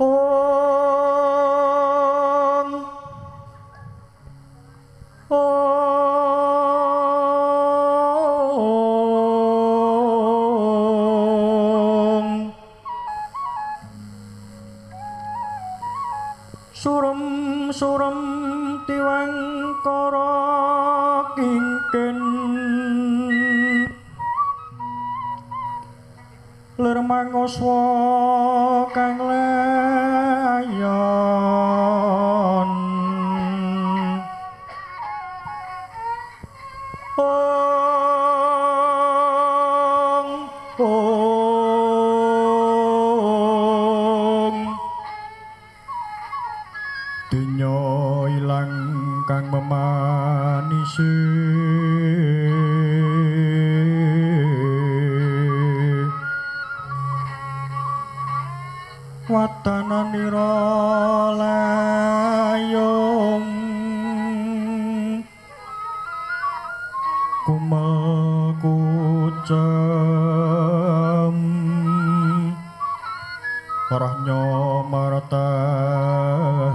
Om. Om. Surem surem tiwangkara. lir mangoswa kang layon. Ong ong. Dunya ilang kang memanisi. watana nira layung. Kumakucem. Parahnya martaya